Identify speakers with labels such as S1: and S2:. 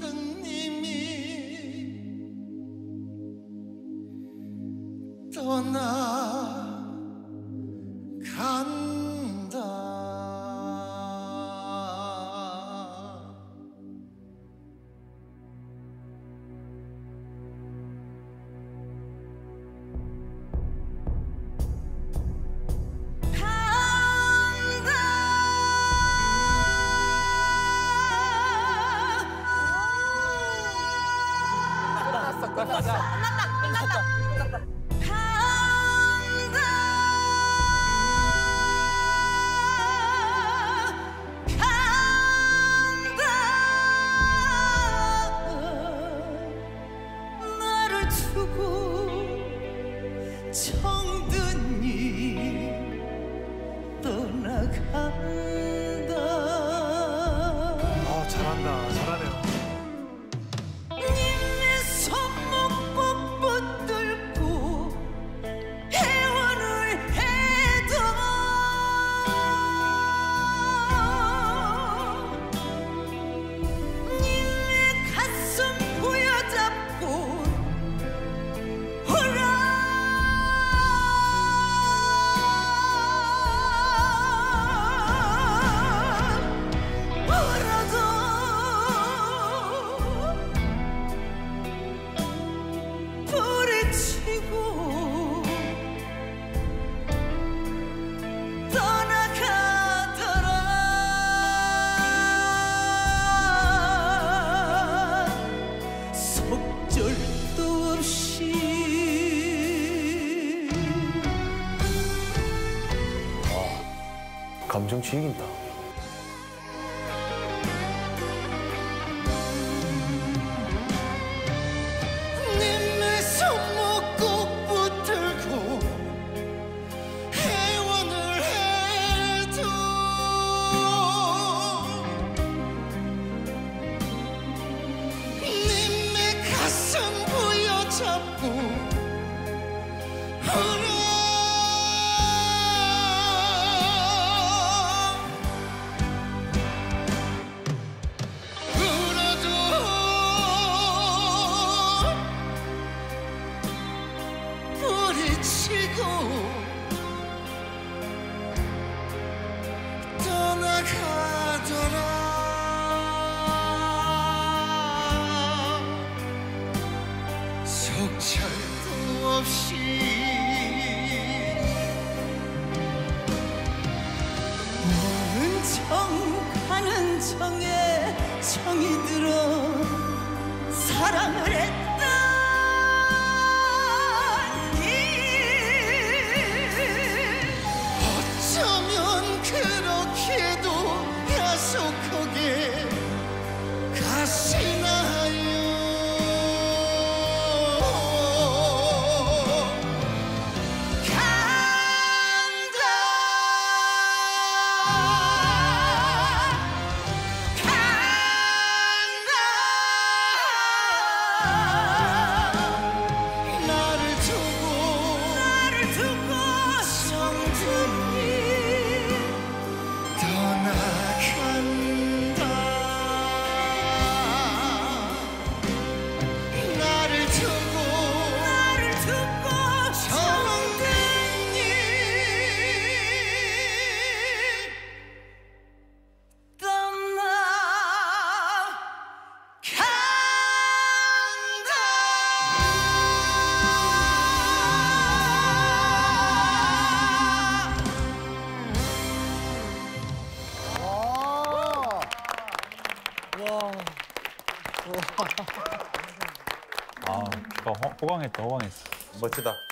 S1: 주님이 떠나 끝났다. 끝났다. 끝났다.
S2: 아, 잘한다.
S1: 잘한다. 아,
S2: 감정 질긴다.
S1: 가더라. 속철 없이 모른 청 하는 청에 청이 들어 사랑을 했다.
S3: 아, 호강했다, 호강했어.
S4: 멋지다.